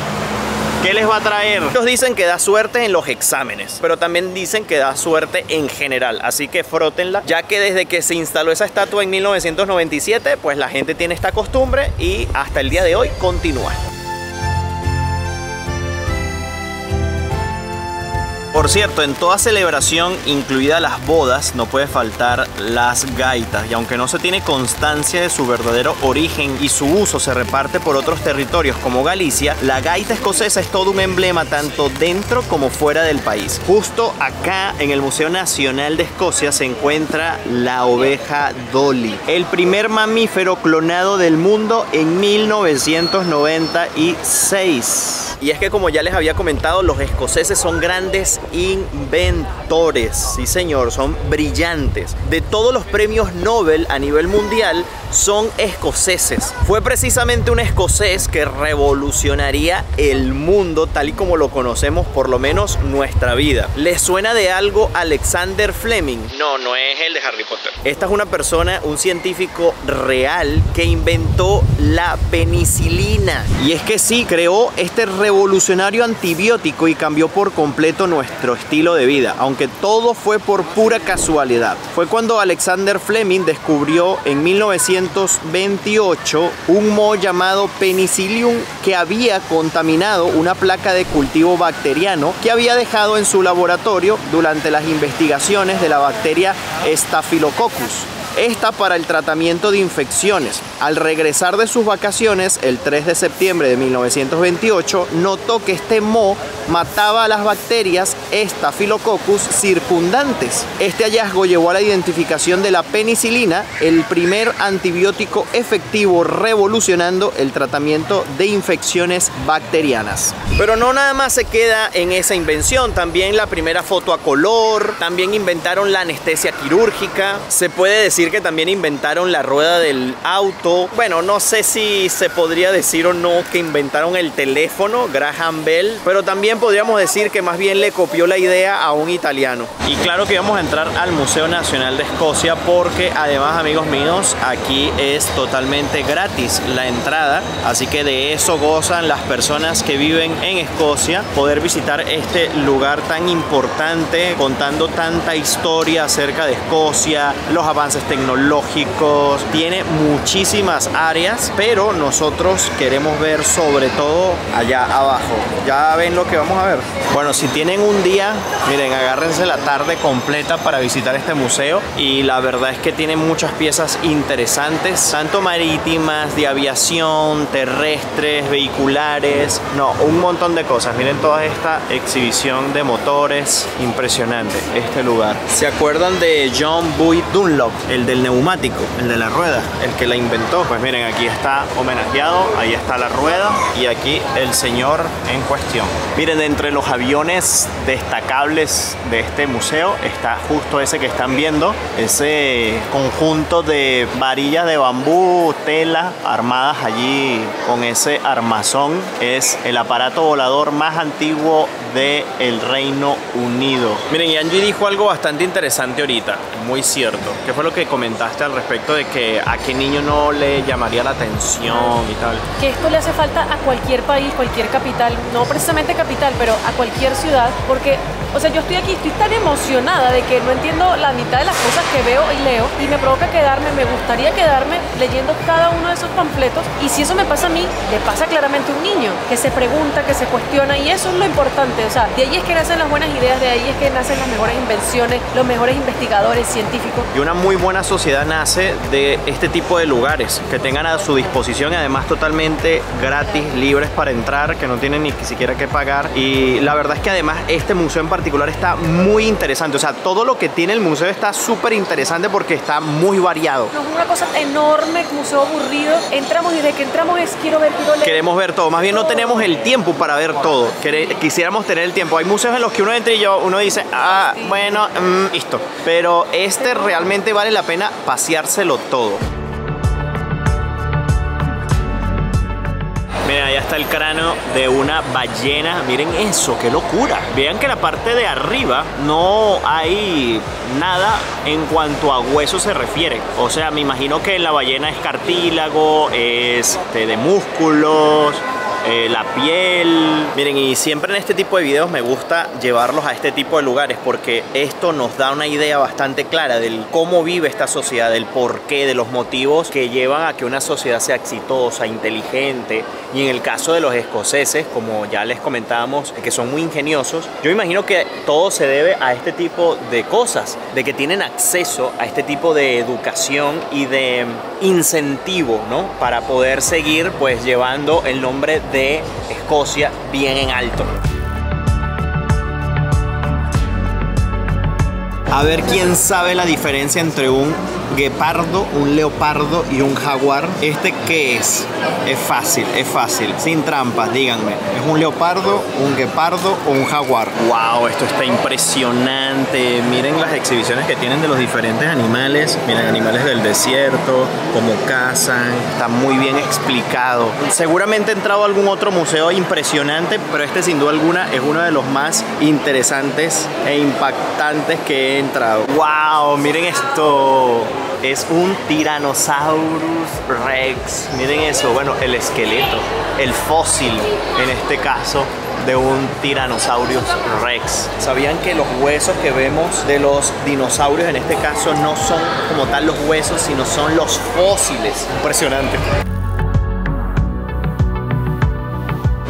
¿Qué les va a traer? Ellos dicen que da suerte en los exámenes, pero también dicen que da suerte en general. Así que frótenla, ya que desde que se instaló esa estatua en 1997, pues la gente tiene esta costumbre y hasta el día de hoy continúa. Por cierto, en toda celebración, incluida las bodas, no puede faltar las gaitas. Y aunque no se tiene constancia de su verdadero origen y su uso se reparte por otros territorios como Galicia, la gaita escocesa es todo un emblema tanto dentro como fuera del país. Justo acá en el Museo Nacional de Escocia se encuentra la oveja Dolly, el primer mamífero clonado del mundo en 1996. Y es que como ya les había comentado, los escoceses son grandes inventores. Sí, señor, son brillantes. De todos los premios Nobel a nivel mundial son escoceses. Fue precisamente un escocés que revolucionaría el mundo tal y como lo conocemos, por lo menos nuestra vida. ¿Les suena de algo Alexander Fleming? No, no es el de Harry Potter. Esta es una persona, un científico real que inventó la penicilina. Y es que sí, creó este revolucionario antibiótico y cambió por completo estilo de vida, aunque todo fue por pura casualidad. Fue cuando Alexander Fleming descubrió en 1928 un moho llamado Penicillium que había contaminado una placa de cultivo bacteriano que había dejado en su laboratorio durante las investigaciones de la bacteria Staphylococcus esta para el tratamiento de infecciones. Al regresar de sus vacaciones, el 3 de septiembre de 1928, notó que este moho mataba a las bacterias Staphylococcus circundantes. Este hallazgo llevó a la identificación de la penicilina, el primer antibiótico efectivo revolucionando el tratamiento de infecciones bacterianas. Pero no nada más se queda en esa invención, también la primera foto a color, también inventaron la anestesia quirúrgica, se puede decir que también inventaron la rueda del auto. Bueno, no sé si se podría decir o no que inventaron el teléfono, Graham Bell, pero también podríamos decir que más bien le copió la idea a un italiano. Y claro que vamos a entrar al Museo Nacional de Escocia porque además, amigos míos, aquí es totalmente gratis la entrada, así que de eso gozan las personas que viven en Escocia, poder visitar este lugar tan importante, contando tanta historia acerca de Escocia, los avances tecnológicos, tiene muchísimas áreas, pero nosotros queremos ver sobre todo allá abajo. Ya ven lo que vamos a ver. Bueno, si tienen un día, miren, agárrense la tarde completa para visitar este museo y la verdad es que tiene muchas piezas interesantes, tanto marítimas, de aviación, terrestres, vehiculares, no, un montón de cosas. Miren toda esta exhibición de motores, impresionante este lugar. ¿Se acuerdan de John Boyd Dunlop, el del neumático, el de la rueda, el que la inventó? Pues miren, aquí está homenajeado, ahí está la rueda y aquí el señor en cuestión. Miren, Entre los aviones destacables de este museo está justo ese que están viendo, ese conjunto de varillas de bambú, tela, armadas allí con ese armazón. Es el aparato volador más antiguo del el Reino Unido. Miren, y Angie dijo algo bastante interesante ahorita, muy cierto. ¿Qué fue lo que comentaste al respecto de que a qué niño no le llamaría la atención y tal? Que esto le hace falta a cualquier país, cualquier capital, no precisamente capital, pero a cualquier ciudad, porque o sea, yo estoy aquí, estoy tan emocionada de que no entiendo la mitad de las cosas que veo y leo y me provoca quedarme, me gustaría quedarme leyendo cada uno de esos panfletos y si eso me pasa a mí, le pasa claramente a un niño que se pregunta, que se cuestiona y eso es lo importante, o sea, de ahí es que nacen las buenas ideas, de ahí es que nacen las mejores invenciones, los mejores investigadores científicos. Y una muy buena sociedad nace de este tipo de lugares que tengan a su disposición y además totalmente gratis, libres para entrar, que no tienen ni siquiera que pagar y la verdad es que además este museo en particular está muy interesante. O sea, todo lo que tiene el museo está súper interesante porque está muy variado. No es una cosa enorme, museo aburrido. Entramos y desde que entramos es quiero ver, quiero leer. Queremos ver todo. Más bien no tenemos el tiempo para ver todo. Quisiéramos tener el tiempo. Hay museos en los que uno entra y yo, uno dice, ah, bueno, mm, listo. Pero este realmente vale la pena paseárselo todo. Miren, allá está el cráneo de una ballena. Miren eso, qué locura. Vean que la parte de arriba no hay nada en cuanto a hueso se refiere. O sea, me imagino que la ballena es cartílago, es de músculos, eh, la piel. Miren, y siempre en este tipo de videos me gusta llevarlos a este tipo de lugares porque esto nos da una idea bastante clara del cómo vive esta sociedad, del porqué, de los motivos que llevan a que una sociedad sea exitosa, inteligente. Y en el caso de los escoceses, como ya les comentábamos, que son muy ingeniosos, yo imagino que todo se debe a este tipo de cosas, de que tienen acceso a este tipo de educación y de incentivo, ¿no? Para poder seguir pues llevando el nombre de Escocia bien en alto. A ver quién sabe la diferencia entre un guepardo, un leopardo y un jaguar. ¿Este qué es? Es fácil, es fácil, sin trampas, díganme. ¿Es un leopardo, un guepardo o un jaguar? ¡Wow! Esto está impresionante. Miren las exhibiciones que tienen de los diferentes animales. Miren, animales del desierto, cómo cazan. Está muy bien explicado. Seguramente he entrado a algún otro museo impresionante, pero este sin duda alguna es uno de los más interesantes e impactantes que he entrado. ¡Wow! Miren esto es un Tyrannosaurus Rex. Miren eso, bueno, el esqueleto, el fósil en este caso de un Tyrannosaurus Rex. ¿Sabían que los huesos que vemos de los dinosaurios en este caso no son como tal los huesos, sino son los fósiles? Impresionante.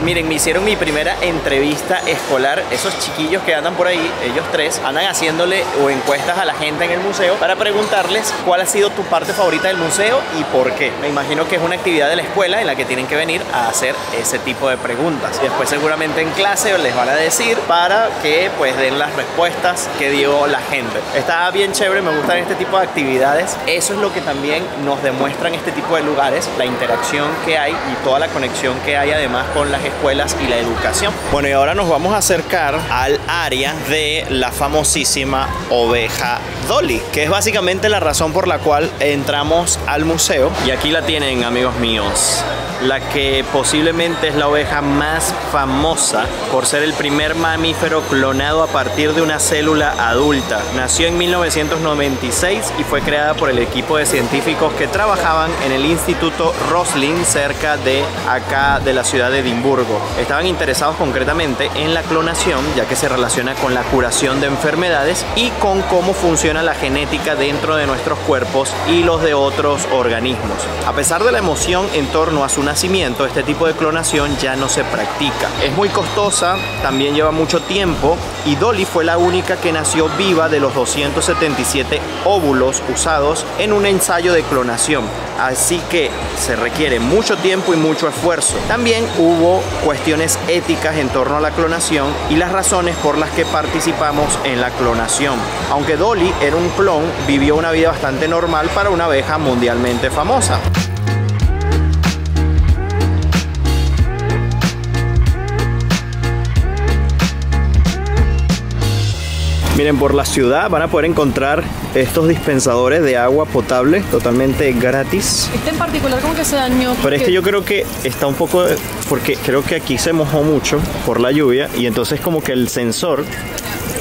Miren, me hicieron mi primera entrevista escolar. Esos chiquillos que andan por ahí, ellos tres, andan haciéndole o encuestas a la gente en el museo para preguntarles cuál ha sido tu parte favorita del museo y por qué. Me imagino que es una actividad de la escuela en la que tienen que venir a hacer ese tipo de preguntas. Después seguramente en clase les van a decir para que pues den las respuestas que dio la gente. Está bien chévere, me gustan este tipo de actividades. Eso es lo que también nos demuestran este tipo de lugares, la interacción que hay y toda la conexión que hay además con las escuelas y la educación. Bueno, y ahora nos vamos a acercar al área de la famosísima oveja Dolly, que es básicamente la razón por la cual entramos al museo. Y aquí la tienen, amigos míos la que posiblemente es la oveja más famosa por ser el primer mamífero clonado a partir de una célula adulta. Nació en 1996 y fue creada por el equipo de científicos que trabajaban en el Instituto Roslin cerca de acá de la ciudad de Edimburgo. Estaban interesados concretamente en la clonación ya que se relaciona con la curación de enfermedades y con cómo funciona la genética dentro de nuestros cuerpos y los de otros organismos. A pesar de la emoción en torno a su nacimiento, este tipo de clonación ya no se practica. Es muy costosa, también lleva mucho tiempo y Dolly fue la única que nació viva de los 277 óvulos usados en un ensayo de clonación. Así que se requiere mucho tiempo y mucho esfuerzo. También hubo cuestiones éticas en torno a la clonación y las razones por las que participamos en la clonación. Aunque Dolly era un clon, vivió una vida bastante normal para una abeja mundialmente famosa. Miren, por la ciudad van a poder encontrar estos dispensadores de agua potable totalmente gratis. Este en particular como que se dañó. Pero este yo creo que está un poco, porque creo que aquí se mojó mucho por la lluvia y entonces como que el sensor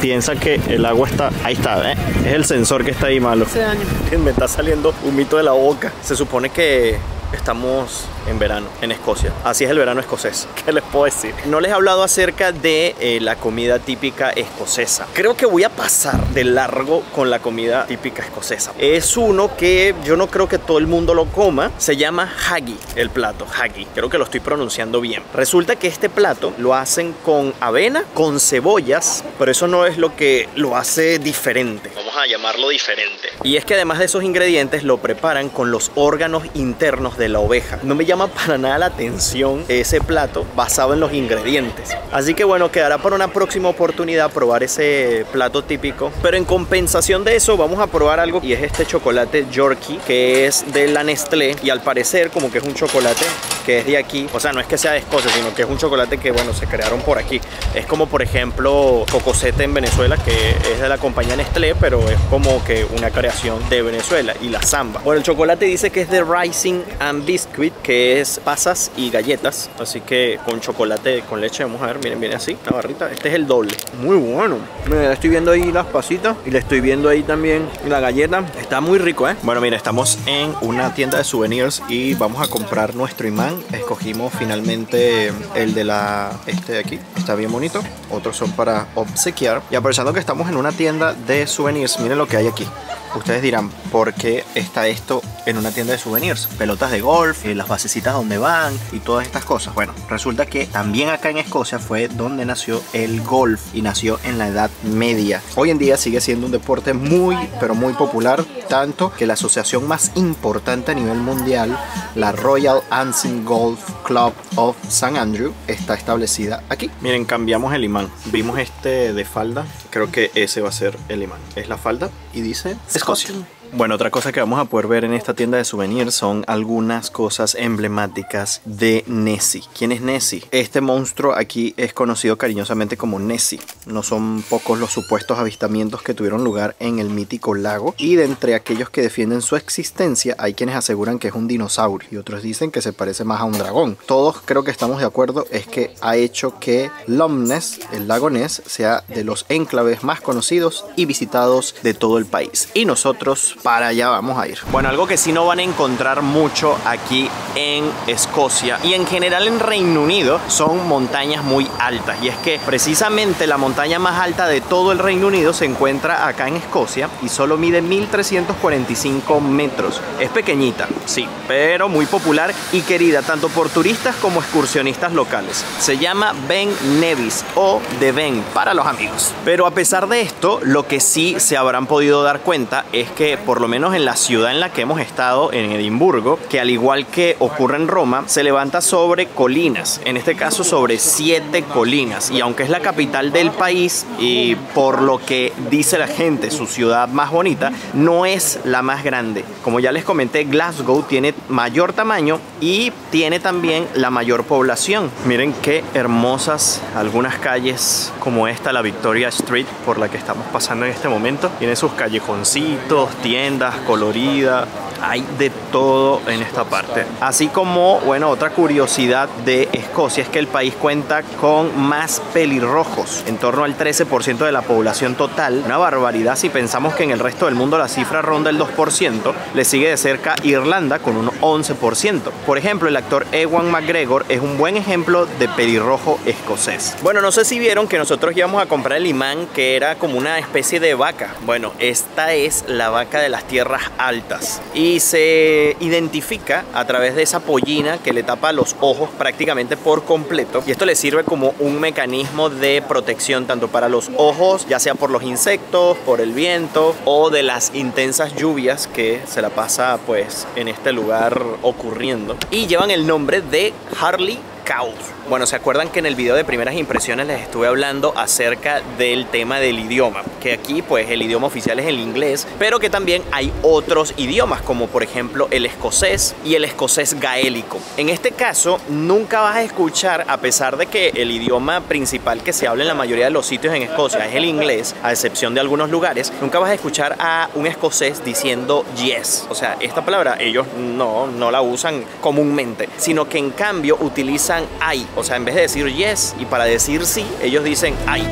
piensa que el agua está, ahí está, ¿eh? es el sensor que está ahí malo. Se dañó. Me está saliendo un mito de la boca. Se supone que estamos en verano en Escocia. Así es el verano escocés. ¿Qué les puedo decir? No les he hablado acerca de eh, la comida típica escocesa. Creo que voy a pasar de largo con la comida típica escocesa. Es uno que yo no creo que todo el mundo lo coma. Se llama haggis, el plato, haggis. Creo que lo estoy pronunciando bien. Resulta que este plato lo hacen con avena, con cebollas, pero eso no es lo que lo hace diferente. Vamos a llamarlo diferente. Y es que además de esos ingredientes lo preparan con los órganos internos de la oveja. No me llama para nada la atención ese plato basado en los ingredientes. Así que bueno, quedará para una próxima oportunidad probar ese plato típico. Pero en compensación de eso vamos a probar algo y es este chocolate Yorkie que es de la Nestlé y al parecer como que es un chocolate que es de aquí. O sea, no es que sea de Escocia, sino que es un chocolate que bueno, se crearon por aquí. Es como por ejemplo Cocosete en Venezuela que es de la compañía Nestlé, pero es como que una creación de Venezuela y la Zamba. Bueno, el chocolate dice que es de Rising and Biscuit, que es pasas y galletas. Así que con chocolate con leche, vamos a ver, miren, viene así, la barrita. Este es el doble. Muy bueno. Miren, estoy viendo ahí las pasitas y le estoy viendo ahí también la galleta. Está muy rico, ¿eh? Bueno, miren, estamos en una tienda de souvenirs y vamos a comprar nuestro imán. Escogimos finalmente el de la, este de aquí. Está bien bonito. Otros son para obsequiar. Y aprovechando que estamos en una tienda de souvenirs, miren lo que hay aquí. Ustedes dirán, ¿por qué está esto en una tienda de souvenirs? Pelotas de golf, eh, las basecitas donde van y todas estas cosas. Bueno, resulta que también acá en Escocia fue donde nació el golf y nació en la Edad Media. Hoy en día sigue siendo un deporte muy, pero muy popular, tanto que la asociación más importante a nivel mundial, la Royal Anson Golf Club of St. Andrew, está establecida aquí. Miren, cambiamos el imán. Vimos este de falda. Creo que ese va a ser el imán. Es la falda y dice Escocia. Bueno, otra cosa que vamos a poder ver en esta tienda de souvenirs son algunas cosas emblemáticas de Nessie. ¿Quién es Nessie? Este monstruo aquí es conocido cariñosamente como Nessie. No son pocos los supuestos avistamientos que tuvieron lugar en el mítico lago y de entre aquellos que defienden su existencia hay quienes aseguran que es un dinosaurio y otros dicen que se parece más a un dragón. Todos creo que estamos de acuerdo es que ha hecho que Loch Ness, el lago Ness, sea de los enclaves más conocidos y visitados de todo el país. Y nosotros para allá vamos a ir. Bueno, algo que sí no van a encontrar mucho aquí en Escocia y en general en Reino Unido son montañas muy altas. Y es que precisamente la montaña más alta de todo el Reino Unido se encuentra acá en Escocia y solo mide 1345 metros. Es pequeñita, sí, pero muy popular y querida tanto por turistas como excursionistas locales. Se llama Ben Nevis o de Ben para los amigos. Pero a pesar de esto, lo que sí se habrán podido dar cuenta es que por lo menos en la ciudad en la que hemos estado, en Edimburgo, que al igual que ocurre en Roma, se levanta sobre colinas, en este caso sobre siete colinas. Y aunque es la capital del país y por lo que dice la gente, su ciudad más bonita, no es la más grande. Como ya les comenté, Glasgow tiene mayor tamaño y tiene también la mayor población. Miren qué hermosas algunas calles como esta, la Victoria Street, por la que estamos pasando en este momento. Tiene sus callejoncitos, tiendas coloridas, hay de todo en esta parte. Así como, bueno, otra curiosidad de Escocia es que el país cuenta con más pelirrojos, en torno al 13% de la población total. Una barbaridad si pensamos que en el resto del mundo la cifra ronda el 2%, le sigue de cerca Irlanda con un 11%. Por ejemplo, el actor Ewan McGregor es un buen ejemplo de pelirrojo escocés. Bueno, no sé si vieron que nosotros íbamos a comprar el imán que era como una especie de vaca. Bueno, esta es la vaca de las tierras altas. Y se identifica a través de esa pollina que le tapa los ojos prácticamente por completo. Y esto le sirve como un mecanismo de protección tanto para los ojos ya sea por los insectos por el viento o de las intensas lluvias que se la pasa pues en este lugar ocurriendo. Y llevan el nombre de Harley caos. Bueno, ¿se acuerdan que en el video de primeras impresiones les estuve hablando acerca del tema del idioma? Que aquí pues el idioma oficial es el inglés, pero que también hay otros idiomas como por ejemplo el escocés y el escocés gaélico. En este caso nunca vas a escuchar, a pesar de que el idioma principal que se habla en la mayoría de los sitios en Escocia es el inglés, a excepción de algunos lugares, nunca vas a escuchar a un escocés diciendo yes. O sea, esta palabra ellos no, no la usan comúnmente, sino que en cambio utilizan I. O sea, en vez de decir yes y para decir sí, ellos dicen I.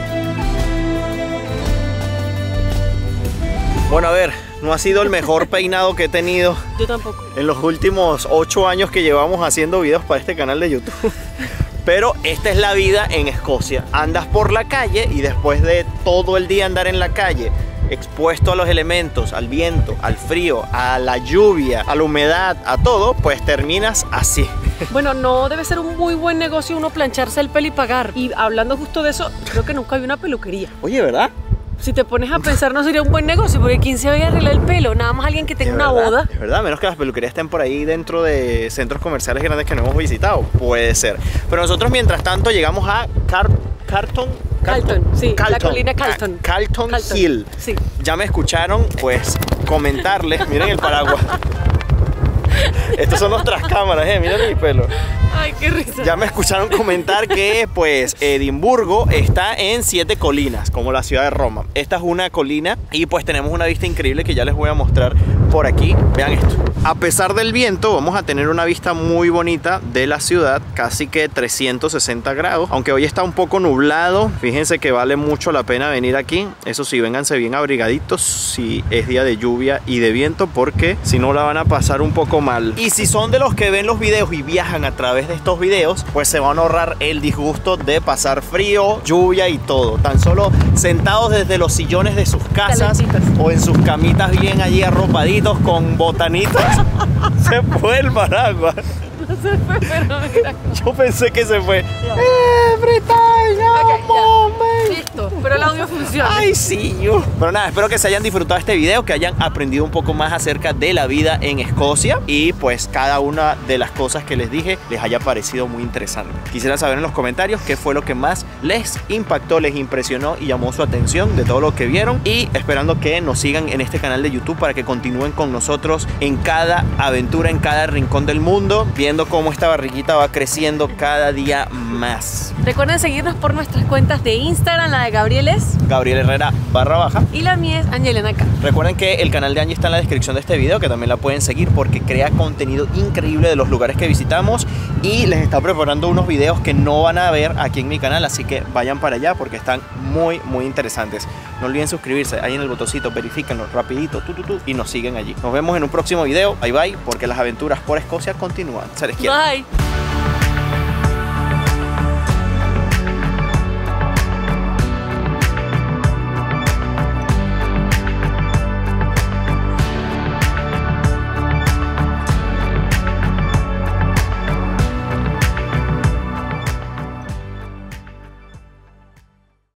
Bueno, a ver, no ha sido el mejor peinado que he tenido Yo tampoco. en los últimos 8 años que llevamos haciendo videos para este canal de YouTube. Pero esta es la vida en Escocia. Andas por la calle y después de todo el día andar en la calle, expuesto a los elementos, al viento, al frío, a la lluvia, a la humedad, a todo, pues terminas así. Bueno, no debe ser un muy buen negocio uno plancharse el pelo y pagar. Y hablando justo de eso, creo que nunca hay una peluquería. Oye, ¿verdad? Si te pones a pensar, no sería un buen negocio, porque ¿quién se va a arreglar el pelo? Nada más alguien que tenga Es una verdad, boda. Es verdad, menos que las peluquerías estén por ahí dentro de centros comerciales grandes que no hemos visitado. Puede ser. Pero nosotros, mientras tanto, llegamos a Car Carton. Carlton, sí, la colina Carlton. Carlton, Carlton, Hill. sí. Ya me escucharon, pues, comentarles. Miren el paraguas. Estos son los tras cámaras, eh. Miren mi pelo. Ay, qué risa. Ya me escucharon comentar que pues Edimburgo está en siete colinas, como la ciudad de Roma. Esta es una colina y pues tenemos una vista increíble que ya les voy a mostrar por aquí. Vean esto. A pesar del viento, vamos a tener una vista muy bonita de la ciudad, casi que 360 grados. Aunque hoy está un poco nublado, fíjense que vale mucho la pena venir aquí. Eso sí, vénganse bien abrigaditos si es día de lluvia y de viento, porque si no la van a pasar un poco mal. Y si son de los que ven los videos y viajan a través de estos videos, pues se van a ahorrar el disgusto de pasar frío, lluvia y todo. Tan solo sentados desde los sillones de sus casas Calentitos. o en sus camitas bien allí arropaditos con botanitas. se fue el paraguas. No se fue, pero mira. Yo pensé que se fue. Every time Ok, I'm ya. on me. Listo, pero el audio funciona. Ay, sí, yo. Pero nada, espero que se hayan disfrutado este video, que hayan aprendido un poco más acerca de la vida en Escocia y pues cada una de las cosas que les dije les haya parecido muy interesante. Quisiera saber en los comentarios qué fue lo que más les impactó, les impresionó y llamó su atención de todo lo que vieron y esperando que nos sigan en este canal de YouTube para que continúen con nosotros en cada aventura, en cada rincón del mundo, viendo cómo esta barriguita va creciendo cada día más. Recuerden seguirnos por nuestras cuentas de Instagram, la de Gabriel es Gabriel Herrera barra baja. y la mía es Angelena K. Recuerden que el canal de Angie está en la descripción de este video, que también la pueden seguir porque crea contenido increíble de los lugares que visitamos y les está preparando unos videos que no van a ver aquí en mi canal, así que vayan para allá porque están muy, muy interesantes. No olviden suscribirse ahí en el botoncito, verifíquenlo rapidito, tu, tu, tu, y nos siguen allí. Nos vemos en un próximo video, bye bye, porque las aventuras por Escocia continúan. Se les quiere. Bye.